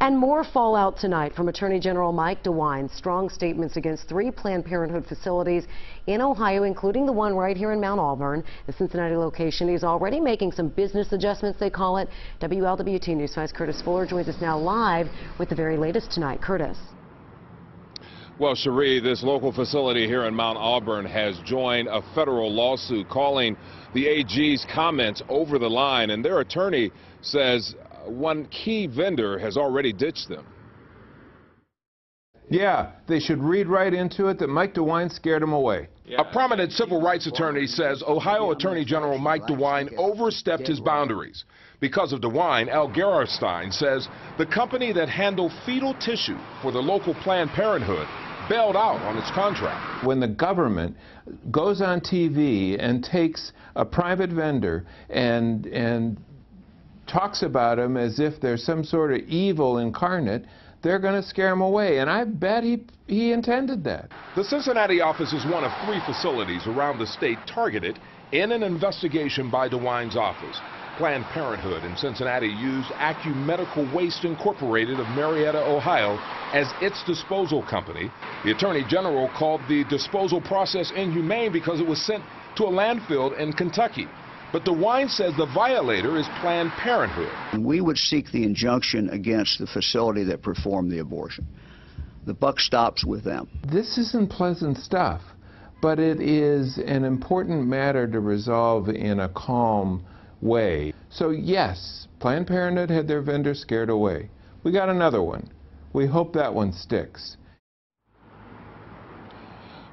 And more fallout tonight from Attorney General Mike DeWine. Strong statements against three Planned Parenthood facilities in Ohio, including the one right here in Mount Auburn, the Cincinnati location. He's already making some business adjustments, they call it. WLWT News 5's Curtis Fuller joins us now live with the very latest tonight. Curtis. Well, Cherie, this local facility here in Mount Auburn has joined a federal lawsuit calling the AG's comments over the line, and their attorney says one key vendor has already ditched them. Yeah, they should read right into it that Mike DeWine scared them away. Yeah. A prominent civil rights attorney says Ohio Attorney General Mike DeWine overstepped his boundaries. Because of DeWine, Al Gerhardstein says the company that handled fetal tissue for the local Planned Parenthood bailed out on its contract. When the government goes on TV and takes a private vendor and, and talks about him as if they're some sort of evil incarnate, they're going to scare him away. And I bet he, he intended that. The Cincinnati office is one of three facilities around the state targeted in an investigation by DeWine's office. Planned Parenthood in Cincinnati used Medical Waste Incorporated of Marietta, Ohio as its disposal company. The Attorney General called the disposal process inhumane because it was sent to a landfill in Kentucky. But DeWine says the violator is Planned Parenthood. We would seek the injunction against the facility that performed the abortion. The buck stops with them. This isn't pleasant stuff, but it is an important matter to resolve in a calm way. So yes, Planned Parenthood had their vendors scared away. We got another one. We hope that one sticks.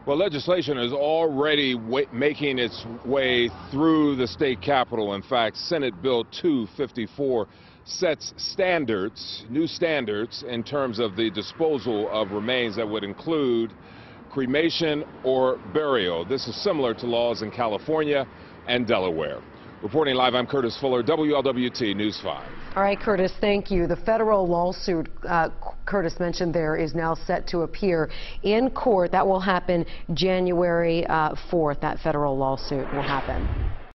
Well, legislation is already making its way through the state capitol. In fact, Senate Bill 254 sets standards, new standards, in terms of the disposal of remains that would include cremation or burial. This is similar to laws in California and Delaware. Reporting live, I'm Curtis Fuller, WLWT News 5. All right, Curtis, thank you. The federal lawsuit uh, Curtis mentioned there is now set to appear in court. That will happen January uh, 4th. That federal lawsuit will happen.